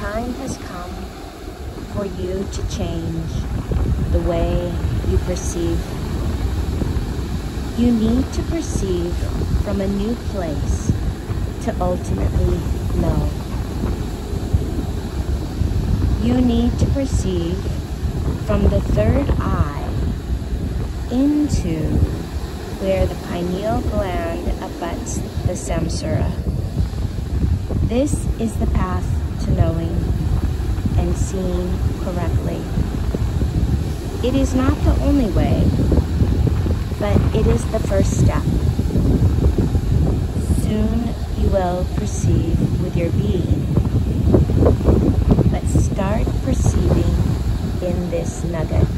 time has come for you to change the way you perceive. You need to perceive from a new place to ultimately know. You need to perceive from the third eye into where the pineal gland abuts the samsara. This is the path to knowing seeing correctly. It is not the only way, but it is the first step. Soon you will perceive with your being, but start perceiving in this nugget.